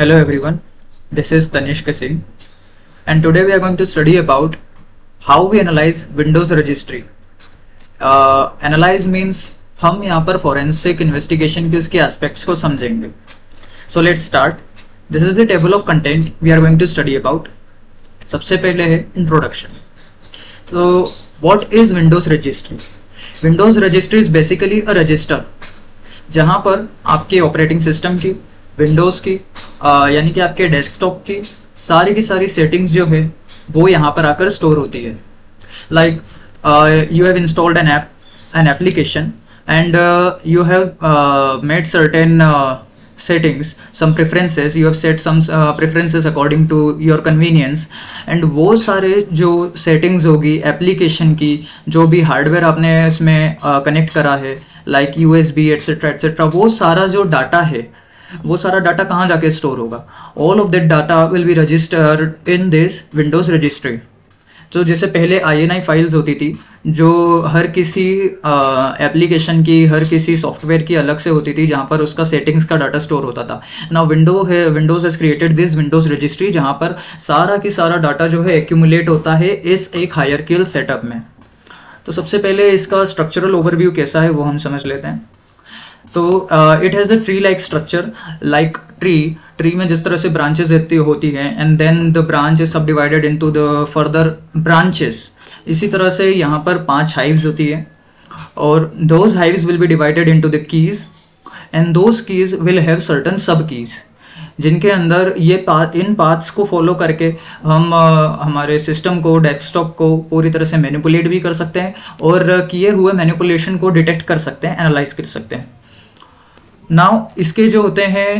Hello everyone, this is Tanishka Singh and today we are going to study about how we analyze Windows registry. Uh, analyze means हम यहाँ पर forensic investigation के उसके aspects को समझेंगे. So let's start. This is the table of content we are going to study about. सबसे पहले है introduction. So what is Windows registry? Windows registry is basically a register जहाँ पर आपके ऑपरेटिंग सिस्टम की विंडोज़ की यानी कि आपके डेस्कटॉप की सारी की सारी सेटिंग्स जो है वो यहाँ पर आकर स्टोर होती है। Like you have installed an app an application and you have made certain some preferences you have set some uh, preferences according to your convenience and वो सारे जो settings होगी application की जो भी hardware आपने इसमें कनेक्ट uh, करा है like U S B etcetera etcetera वो सारा जो डाटा है वो सारा डाटा कहाँ जाके स्टोर होगा? All of that data will be registered in this Windows registry तो जैसे पहले आई एन आई फाइल्स होती थी, जो हर किसी एप्लीकेशन की, हर किसी सॉफ्टवेयर की अलग से होती थी, जहाँ पर उसका सेटिंग्स का डाटा स्टोर होता था। ना विंडो है Windows has created this Windows registry जहाँ पर सारा की सारा डाटा जो है एक्यूमुलेट होता है इस एक हायर सेटअप में। तो सबसे पहले इसका स्ट्रक्चरल ओवरव्यू कैसा है, वो हम समझ लेते हैं। तो it has a tree like structure like tree tree में जिस तरह से ब्रांचेस इतनी होती हैं and then the branch is sub divided into the further branches इसी तरह से यहाँ पर पाँच हाइव्स होती है और those hives will be divided into the keys and those keys will have certain sub keys जिनके अंदर ये पा, इन पाथ्स को फॉलो करके हम आ, हमारे सिस्टम को डेस्कटॉप को पूरी तरह से मैनिपुलेट भी कर सकते हैं और किए हुए मैनिपुलेशन को डिटेक्ट कर सकते हैं एनालाइज कर सकते हैं। नाउ इसके जो होते हैं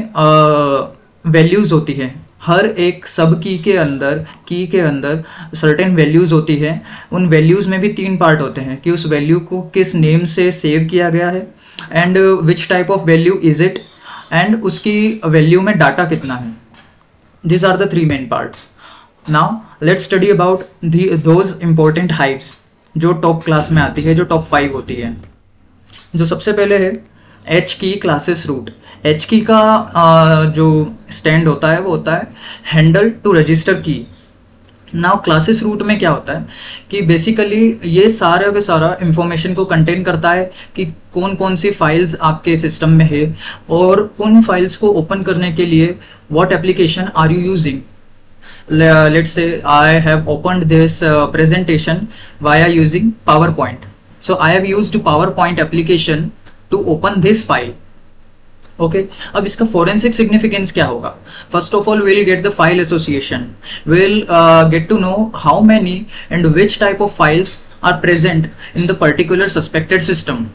वैल्यूज़ होती है, हर एक सब की के अंदर, की के अंदर सर्टेन वैल्यूज़ होती है। उन वैल्यूज़ में भी तीन पार्ट होते हैं, कि उस वैल्यू को किस नेम से सेव किया गया है and which type of value is it and उसकी वैल्यू में डाटा कितना है। This are the three main parts now let study about those important hives जो टॉप क्लास में आती है, जो टॉप फाइव होती है। जो सबसे पहले है H key classes root H key का जो स्टैंड होता है वो होता है handle to register key now classes root में क्या होता है? कि बेसिकली ये सारा का सारा इंफॉर्मेशन को कंटेन करता है कि कौन कौन सी फाइल्स आपके सिस्टम में है और उन फाइल्स को ओपन करने के लिए what application are you using let's say I have opened this uh, presentation. Via using PowerPoint. So I have used PowerPoint application to open this file okay अब इसका फोरेंसिक सिग्निफिकेंस क्या होगा? First of all will get the file association will get to know how many and which type of files are present in the particular suspected system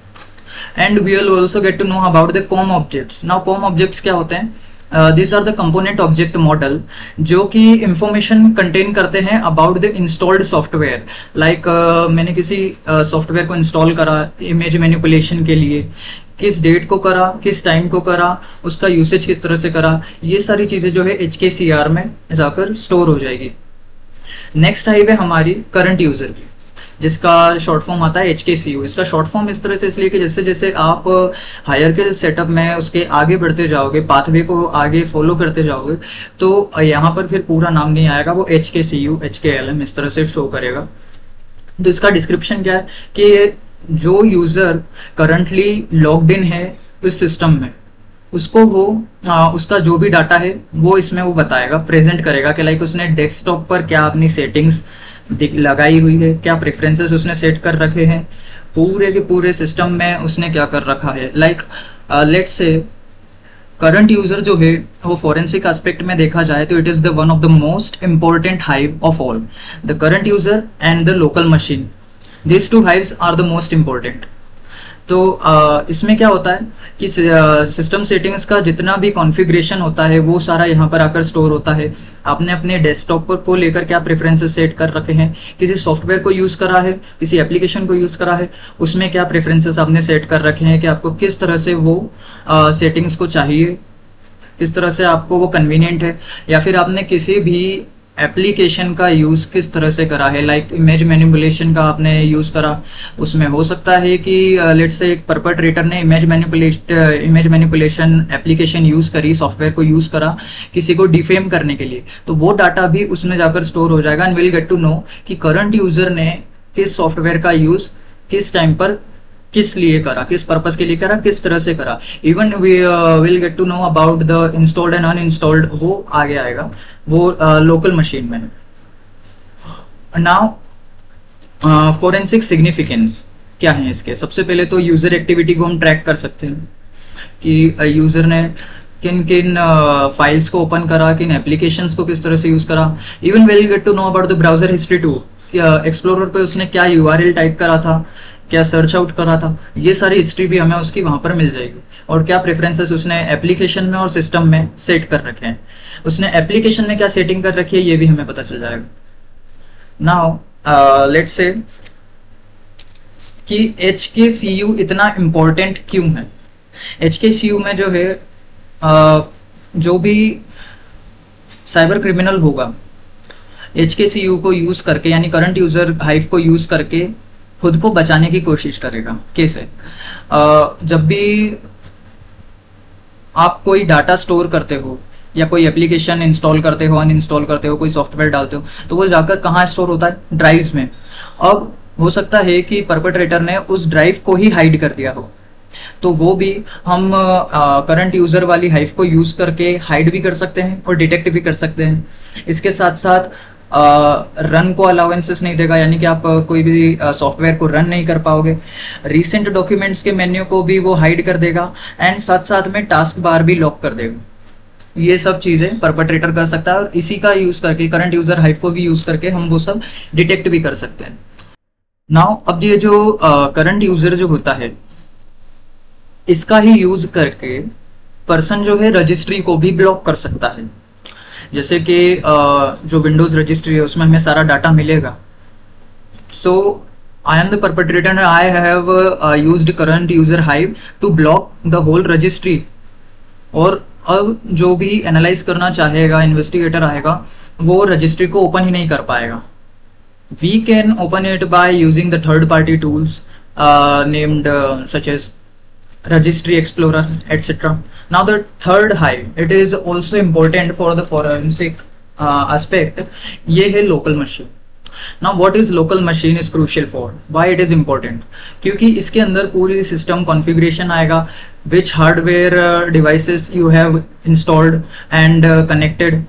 and we will also get to know about the COM objects now COM objects क्या होते हैं? This are the component object model जो कि information contain करते हैं about the installed software like मैंने किसी software uh, को इंस्टॉल करा इमेज मैनिपुलेशन के लिए किस डेट को करा किस टाइम को करा उसका यूसेज किस तरह से करा ये सारी चीज़ें जो है एच में जाकर स्टोर हो जाएगी। नेक्स्ट हाई है हमारी करंट यूज़र की। जिसका शॉर्ट फॉर्म आता है एच के सी यू इसका शॉर्ट फॉर्म इस तरह से इसलिए कि जैसे जैसे आप हायर के सेटअप में उसके आगे बढ़ते जाओगे पाथवे को आगे फॉलो करते जाओगे तो यहाँ पर फिर पूरा नाम नहीं आएगा वो H K C U H K L M इस तरह से शो करेगा। तो इसका डिस्क्रिप्शन क्या है कि जो यूज़र करंटली लॉग्ड इन है इस सिस्टम में उसको वो आ, उसका जो भी डाटा है वो इसमें वो बताएगा प्रेजेंट करेगा कि लाइक उसने डेस्कटॉप पर क्या अपनी सेटिंग्स लगाई हुई है क्या प्रेफरेंसेस उसने सेट कर रखे हैं? पूरे के पूरे सिस्टम में उसने क्या कर रखा है? Like let say current user जो है वो फॉरेंसिक एस्पेक्ट में देखा जाए तो it is the one of the most important hive of all the current user and the local machine this two hives are the most important तो uh, इसमें क्या होता है? कि सिस्टम सेटिंग्स का जितना भी कॉन्फ़िगरेशन होता है, वो सारा यहाँ पर आकर स्टोर होता है। आपने अपने डेस्कटॉप पर को लेकर क्या प्रेफरेंसेस सेट कर रखे हैं? किसी सॉफ्टवेयर को यूज़ करा है? किसी एप्लीकेशन को यूज़ करा है? उसमें क्या प्रेफरेंसेस आपने सेट कर रखे हैं कि आपको किस तरह से वो सेटिंग्स को चाहिए? किस तरह से आपको वो कन्वीनियंट है? या फिर आपने किसी भी एप्लीकेशन का यूज़ किस तरह से करा है? लाइक इमेज मैनिपुलेशन का आपने यूज़ करा। उसमें हो सकता है कि लेट्स से एक परपट्रेटर ने image manipulation image manipulation application use करी सॉफ्टवेयर को यूज़ करा किसी को डिफेम करने के लिए। तो वो डाटा भी उसमें जाकर स्टोर हो जाएगा and will get to know कि करंट यूज़र ने किस सॉफ्टवेयर का यूज़ किस टाइम पर किस लिए करा किस पर्पज के लिए करा किस तरह से करा? Even we will get to know about the installed and uninstalled वो आगे आएगा। वो लोकल uh, मशीन में नाउ फोरेंसिक सिग्निफिकेंस क्या है इसके? सबसे पहले तो यूज़र एक्टिविटी को हम ट्रैक कर सकते हैं कि यूज़र uh, ने किन किन फाइल्स uh, को ओपन करा किन एप्लीकेशंस को किस तरह से यूज़ करा। Even will get to know about the browser history to explorer पे उसने क्या यूआरएल टाइप करा था। क्या सर्च आउट करा था? ये सारी हिस्ट्री भी हमें उसकी वहाँ पर मिल जाएगी। और क्या प्रेफरेंसेस उसने एप्लीकेशन में और सिस्टम में सेट कर रखे हैं? उसने एप्लीकेशन में क्या सेटिंग कर रखी है ये भी हमें पता चल जाएगा। नाउ लेट से कि एच के सी यू इतना इंपॉर्टेंट क्यों है? एच के सी यू में जो है uh, जो भी साइबर क्रिमिनल होगा एच के सी यू को यूज़ करके यानी करंट यूज़र हाइव को यूज़ करके खुद को बचाने की कोशिश करेगा कैसे जब भी आप कोई डाटा स्टोर करते हो, या कोई एप्लीकेशन इंस्टॉल करते हो अनइंस्टॉल करते हो, कोई सॉफ्टवेयर डालते हो तो वो जाकर कहाँ स्टोर होता है? ड्राइव्स में। अब हो सकता है कि परपट्रेटर ने उस ड्राइव को ही हाइड कर दिया हो। तो वो भी हम करंट यूज़र वाली हाइव को यूज़ करके हाइड भी कर सकते हैं और डिटेक्ट भी कर सकते हैं। इसके साथ साथ रन को अलाउंसेस नहीं देगा, यानी कि आप कोई भी सॉफ्टवेयर को रन नहीं कर पाओगे। रिसेंट डॉक्यूमेंट्स के मेन्यू को भी वो हाइड कर देगा एंड साथ साथ में टास्क बार भी लॉक कर देगा। ये सब चीज़ें परपट्रेटर कर सकता है और इसी का यूज़ करके करंट यूज़र हाइव को भी यूज़ करके हम वो सब डिटेक्ट भी कर सकते हैं। नाउ अब ये जो करंट यूज़र जो होता है, इसका ही यूज़ करके पर्सन जो है रजिस्ट्री को भी ब्लॉक कर सकता है। जैसे कि जो विंडोज़ रजिस्ट्री है, उसमें हमें सारा डाटा मिलेगा। So I am the perpetrator I have used current user hive to block the whole registry और अब जो भी एनालाइज करना चाहेगा इन्वेस्टिगेटर आएगा, वो रजिस्ट्री को ओपन ही नहीं कर पाएगा। We can open it by using the third party tools named such as registry explorer etc now the third hive it is also important for the forensic uh, aspect ये है local machine now what is local machine is crucial for why it is important क्योंकि इसके अंदर पूरी system configuration आएगा which hardware uh, devices you have installed and uh, connected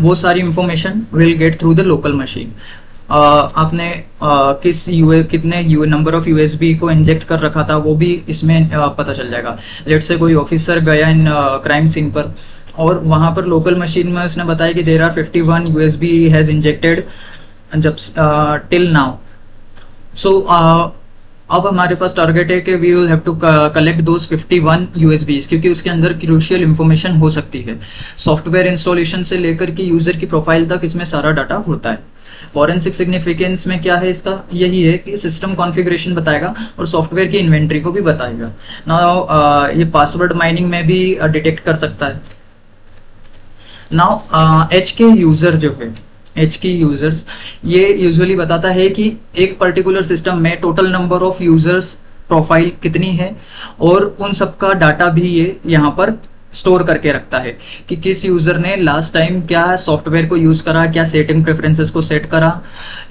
वो सारी information will get through the local machine आपने किस यूए कितने यूए नंबर ऑफ़ यूएसबी को इंजेक्ट कर रखा था, वो भी इसमें पता चल जाएगा। लेट से कोई ऑफिसर गया इन क्राइम सीन पर, और वहाँ पर लोकल मशीन में उसने बताया कि there are fifty one U S B has injected जब टिल नाउ सो अब हमारे पास टारगेट है कि we will have to collect those 51 USBs क्योंकि उसके अंदर क्रूशियल इंफॉर्मेशन हो सकती है। सॉफ्टवेयर इंस्टॉलेशन से लेकर के यूज़र की प्रोफ़ाइल तक इसमें सारा डाटा होता है। फॉरेंसिक सिग्निफिकेंस में क्या है इसका? यही है कि सिस्टम कॉन्फ़िगरेशन बताएगा और सॉफ्टवेयर की इन्वेंट्री को भी बताएगा। ना uh, ये पासवर्ड माइनिंग में भी डिटेक्ट uh, कर सकता है। नाउ एच के यूज़र जो है एच की यूज़र्स ये यूजुअली बताता है कि एक पर्टिकुलर सिस्टम में total number of users profile कितनी है और उन सबका डाटा भी ये यहाँ पर स्टोर करके रखता है कि किस यूज़र ने लास्ट टाइम क्या सॉफ्टवेयर को यूज़ करा क्या सेटिंग प्रेफरेंसेस को सेट करा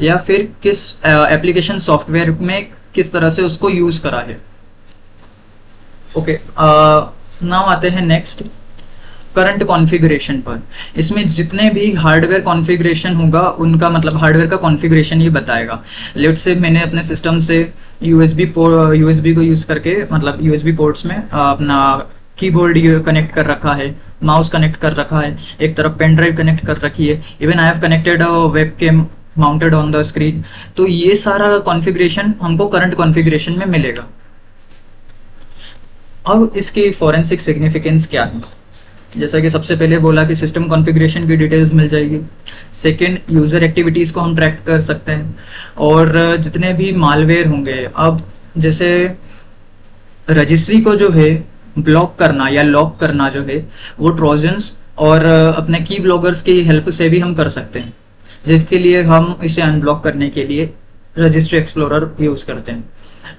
या फिर किस एप्लीकेशन uh, सॉफ्टवेयर में किस तरह से उसको यूज़ करा है। ओके नाउ आते हैं नेक्स्ट करंट कॉन्फ़िगरेशन पर। इसमें जितने भी हार्डवेयर कॉन्फ़िगरेशन होगा उनका मतलब हार्डवेयर का कॉन्फ़िगरेशन ये बताएगा। लेट से मैंने अपने सिस्टम से यूएसबी यूएसबी को यूज़ करके मतलब यूएसबी पोर्ट्स में अपना कीबोर्ड कनेक्ट कर रखा है माउस कनेक्ट कर रखा है, एक तरफ़ पेन ड्राइव कनेक्ट कर रखी है even I have connected web cam mounted on the screen तो ये सारा कॉन्फ़िगरेशन हमको करंट कॉन्फ़िगरेशन में मिलेगा। अब इसकी फॉरेंसिक सिग्निफिकेंस क्या है? जैसा कि सबसे पहले बोला कि सिस्टम कॉन्फ़िगरेशन की डिटेल्स मिल जाएगी। सेकंड यूज़र एक्टिविटीज़ को हम ट्रैक कर सकते हैं। और जितने भी मालवेयर होंगे, अब जैसे रजिस्ट्री को जो है ब्लॉक करना या लॉक करना जो है, वो ट्रोजन्स और अपने की ब्लॉगर्स की हेल्प से भी हम कर सकते हैं। जिसके लिए हम इसे अनब्लॉक करने के लिए रजिस्ट्री एक्सप्लोरर यूज़ करते हैं।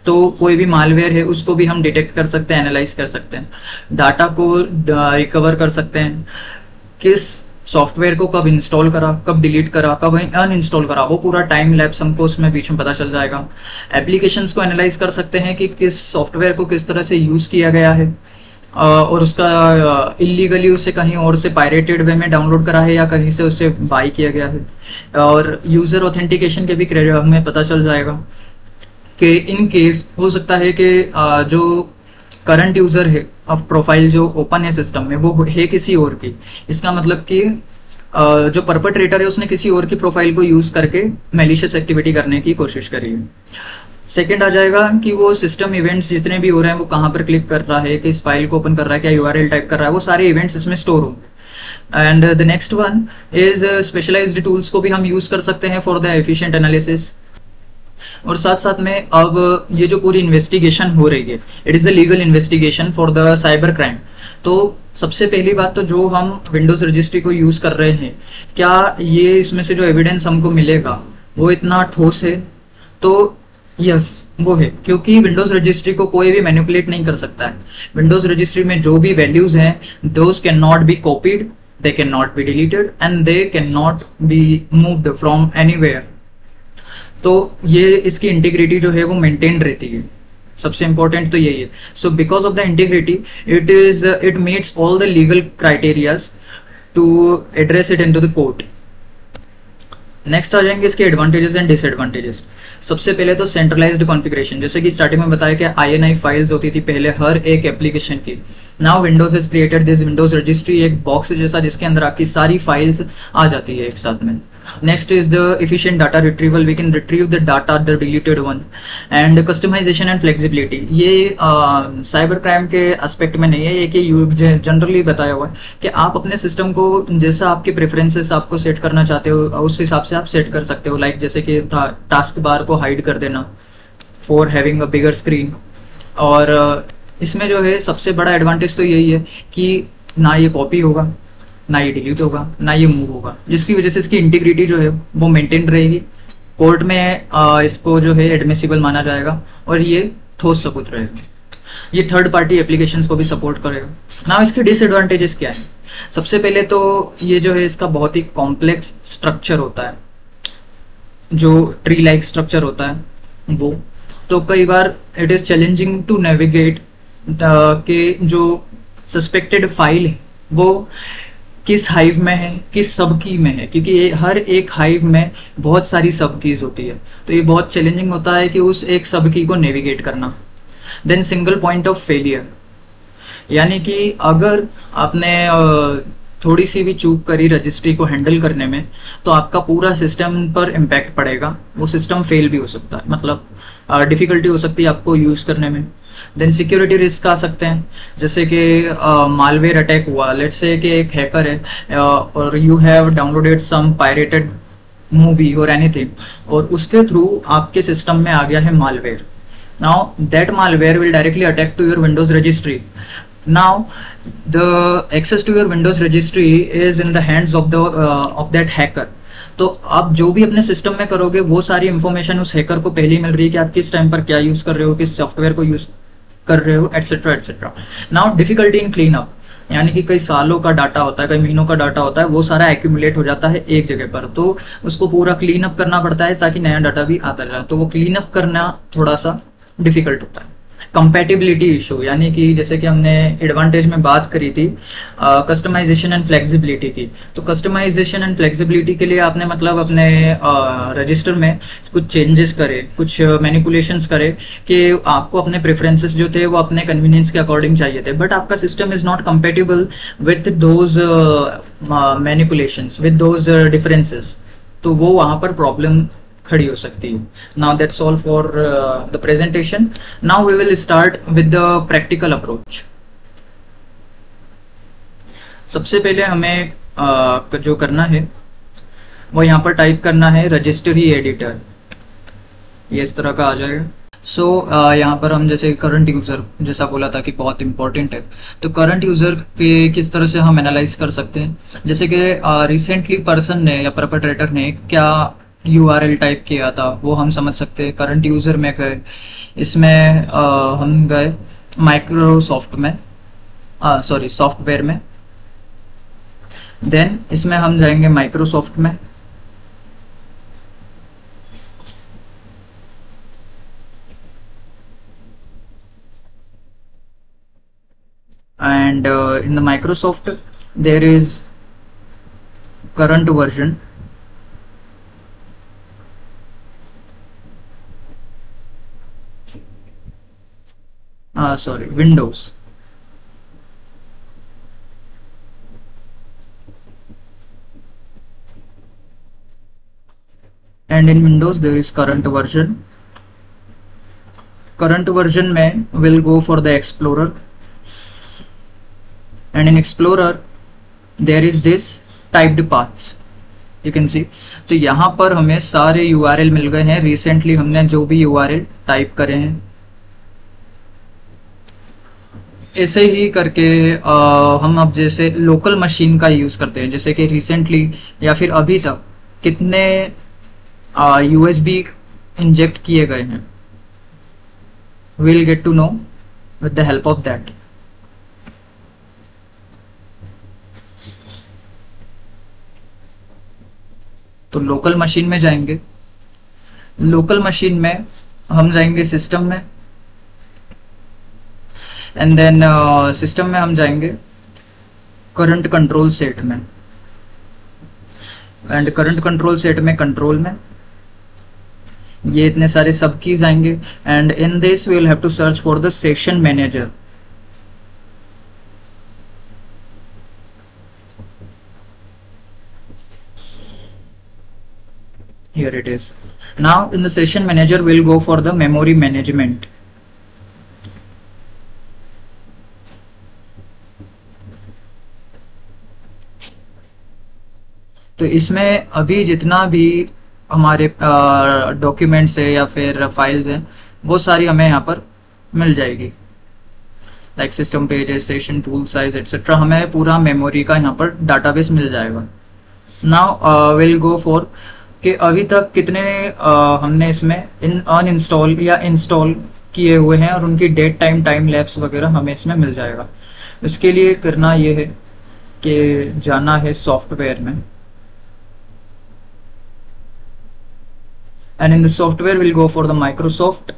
तो कोई भी मालवेयर है, उसको भी हम डिटेक्ट कर सकते हैं एनालाइज कर सकते हैं। डाटा को रिकवर कर सकते हैं। किस सॉफ्टवेयर को कब इंस्टॉल करा, कब डिलीट करा, कब अन इंस्टॉल करा, वो पूरा टाइम लैप्स हमको उसमें बीच में पता चल जाएगा। एप्लीकेशंस को एनालाइज कर सकते हैं कि किस सॉफ्टवेयर को किस तरह से यूज़ किया गया है। और उसका इलीगली उसे कहीं और से पायरेटेड वे में डाउनलोड करा है या कहीं से उसे बाई किया गया है। और यूज़र ऑथेंटिकेशन के भी हमें पता चल जाएगा कि इन केस हो सकता है कि जो करंट यूज़र है ऑफ़ प्रोफ़ाइल जो ओपन है सिस्टम में, वो है किसी और की। इसका मतलब कि जो परपट्रेटर है, उसने किसी और की प्रोफ़ाइल को यूज़ करके मेलिशियस एक्टिविटी करने की कोशिश करी है। सेकेंड आ जाएगा कि वो सिस्टम इवेंट्स जितने भी हो रहे हैं, वो कहाँ पर क्लिक कर रहा है, किस फ़ाइल को ओपन कर रहा है, क्या यूआरएल टाइप कर रहा है, वो सारे इवेंट्स इसमें स्टोर होंगे। And the next one is specialized tools को भी हम यूज़ कर सकते हैं फॉर द एफिशिएंट एनालिसिस और साथ साथ में अब ये जो पूरी इन्वेस्टिगेशन हो रही है it is a legal investigation for the cyber crime तो सबसे पहली बात तो जो हम विंडोज़ रजिस्ट्री को यूज़ कर रहे हैं क्या ये इसमें से जो एविडेंस हमको मिलेगा वो इतना ठोस है? तो यस yes, वो है क्योंकि विंडोज़ रजिस्ट्री को कोई भी मैनिपुलेट नहीं कर सकता है। विंडोज़ रजिस्ट्री में जो भी वैल्यूज़ हैं those can not be copied they can not be deleted and they can not be moved from anywhere तो ये इसकी इंटीग्रिटी जो है वो मेंटेन रहती है। सबसे इंपॉर्टेंट तो यही है। So because of the integrity it is it meets all the legal criterias to address it in to the court next आ जाएँगे इसके एडवांटेजेस एंड डिसएडवांटेजेस सबसे पहले तो सेंट्रलाइज्ड कॉन्फ़िगरेशन जैसे कि स्टार्टिंग में बताया कि आई फाइल्स होती थी पहले हर एक एप्लीकेशन की। Now Windows is created this Windows registry एक बॉक्स जैसा जिसके अंदर आपकी सारी फाइल्स आ जाती है एक साथ में। Next is the efficient data retrieval we can retrieve the data the deleted one and customisation and flexibility ये साइबर क्राइम के एस्पेक्ट में नहीं है, ये कि जनरली बताया हुआ है कि आप अपने सिस्टम को जैसा आपके प्रेफरेंसेस आपको सेट करना चाहते हो, उस हिसाब से आप सेट कर सकते हो। लाइक like जैसे कि टास्क बार को हाइड कर देना for having a bigger screen और इसमें जो है, सबसे बड़ा एडवांटेज तो यही है कि ना ये कॉपी होगा, ना ये डिलीट होगा, ना ये मूव होगा। जिसकी वजह से इसकी इंटीग्रिटी जो है, वो मेंटेन रहेगी। कोर्ट में इसको जो है एडमिसिबल माना जाएगा और ये ठोस सबूत रहेगा। ये थर्ड पार्टी एप्लीकेशन को भी सपोर्ट करेगा। ना इसके डिसएडवांटेजेस क्या है? सबसे पहले तो ये जो है, इसका बहुत ही कॉम्प्लेक्स स्ट्रक्चर होता है। जो ट्री लाइक स्ट्रक्चर होता है, वो। तो कई बार it is challenging to navigate के जो सस्पेक्टेड फ़ाइल है, वो किस हाइव में है, किस सब की में है? क्योंकि ये हर एक हाइव में बहुत सारी सब कीज होती है। तो ये बहुत चैलेंजिंग होता है कि उस एक सब की को नेविगेट करना। Then single point of failure यानी कि अगर आपने थोड़ी सी भी चूक करी रजिस्ट्री को हैंडल करने में तो आपका पूरा सिस्टम पर इम्पैक्ट पड़ेगा। वो सिस्टम फेल भी हो सकता है। मतलब डिफ़िकल्टी हो सकती है आपको यूज़ करने में। देन सिक्योरिटी रिस्क आ सकते हैं। जैसे कि मालवेयर अटैक हुआ। लेट्स से कि एक हैकर है uh, और you have downloaded some pirated movie और एनीथिंग और उसके थ्रू आपके सिस्टम में आ गया है malware now that malware will directly attack to your Windows registry now the access to your Windows registry is in the hands of the of that hacker तो आप जो भी अपने सिस्टम में करोगे वो सारी इंफॉर्मेशन उस हैकर को पहले मिल रही है कि आप किस टाइम पर क्या यूज़ कर रहे हो किस सॉफ्टवेयर को यूज़ कर रहे हो etcetera etcetera now difficulty in clean up यानी कि कई सालों का डाटा होता है, कई महीनों का डाटा होता है, वो सारा एक्यूमुलेट हो जाता है एक जगह पर। तो उसको पूरा क्लीन अप करना पड़ता है ताकि नया डाटा भी आता रहे। तो वो क्लीन अप करना थोड़ा सा डिफ़िकल्ट होता है। कंपेटिबिलिटी इशू यानी कि जैसे कि हमने एडवांटेज में बात करी थी कस्टमाइजेशन एंड फ्लेक्सिबिलिटी की। तो कस्टमाइजेशन एंड फ्लेक्सिबिलिटी के लिए आपने मतलब अपने रजिस्टर uh, में कुछ चेंजेस करे कुछ मैनिपुलेशन करे कि आपको अपने प्रेफरेंसेस जो थे वो अपने कन्वीनियंस के अकॉर्डिंग चाहिए थे। बट आपका system is not compatible with those manipulation with those differences तो वो वहाँ पर प्रॉब्लम खड़ी हो सकती है। Now that's all for the presentation now we will start with the practical approach सबसे पहले हमें uh, जो करना है वो यहाँ पर टाइप करना है रजिस्ट्री एडिटर ये इस तरह का आ जाएगा। सो so, uh, यहाँ पर हम जैसे करंट यूज़र जैसा बोला था कि बहुत इंपॉर्टेंट है। तो करंट यूज़र के किस तरह से हम एनालाइज कर सकते हैं? जैसे कि रिसेंटली uh, पर्सन ने या परपरेटर ने क्या यू आर एल टाइप किया था वो हम समझ सकते हैं। करंट यूज़र में गए। इसमें uh, हम गए माइक्रोसॉफ्ट में। सॉरी सॉफ्टवेयर में। देन इसमें हम जाएँगे माइक्रोसॉफ्ट में। Uh, in the Microsoft there is current version uh, sorry Windows and in Windows there is current version current version may will go for the Explorer and in explorer there is this typed paths you can see तो यहाँ पर हमें सारे URL मिल गए हैं recently हमने जो भी URL टाइप करे हैं ऐसे ही करके आ, हम अब जैसे लोकल मशीन का यूज़ करते हैं। जैसे कि रिसेंटली या फिर अभी तक कितने यूएसबी इंजेक्ट किए गए हैं। Will get to know with the help of that तो लोकल मशीन में जाएँगे। लोकल मशीन में हम जाएँगे सिस्टम में। एंड देन सिस्टम में हम जाएँगे करंट कंट्रोल सेट में. एंड करंट कंट्रोल सेट में कंट्रोल में ये इतने सारे सब कीज आएँगे. And in this we will have to search for the session manager here it is. Now, in the session manager, we'll go for the memory management. तो इसमें अभी जितना भी हमारे डॉक्यूमेंट्स है या फिर फाइल्स हैं वो सारी हमें यहाँ पर मिल जाएगी। Like system pages session tool size etcetera हमें पूरा मेमोरी का यहाँ पर डाटाबेस मिल जाएगा। नाउ विल गो फॉर कि अभी तक कितने आ, हमने इसमें इन अन इंस्टॉल या इंस्टॉल किए हुए हैं और उनकी डेट टाइम टाइम लैब्स वगैरह हमें इसमें मिल जाएगा। इसके लिए करना ये है कि जाना है सॉफ्टवेयर में। And in the software we'll go for the Microsoft.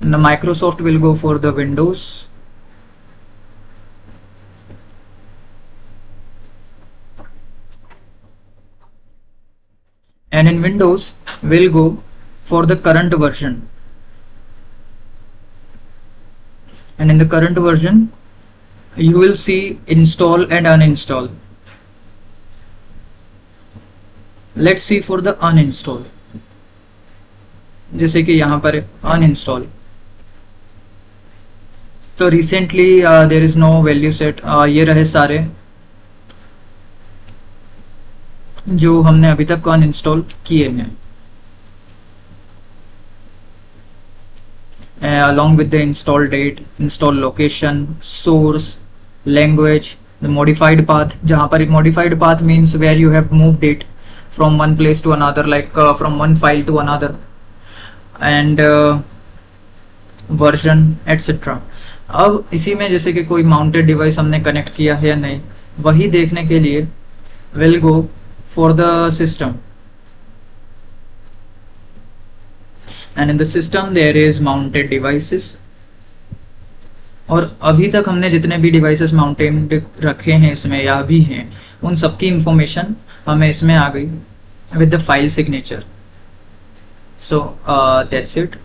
In the Microsoft will go for the Windows. And in Windows we'll go for the current version. And in the current version you will see install and uninstall let see for the uninstall जैसे कि यहाँ पर uninstall तो recently there is no value set ये रहे सारे जो हमने अभी तक अन इंस्टॉल किए हैं. Along with the install date install location source language modified path जहाँ पर modified path means where you have move date from one place to another like uh, from one file to another. And uh, version etc अब इसी में जैसे कि कोई mounted device हमने connect किया है या नहीं वही देखने के लिए will go for the system and in the system there is mounted devices और अभी तक हमने जितने भी डिवाइसेस माउंटेड रखे हैं इसमें या भी हैं उन सबकी इंफॉर्मेशन हमें इसमें आ गई with the file signature so that's it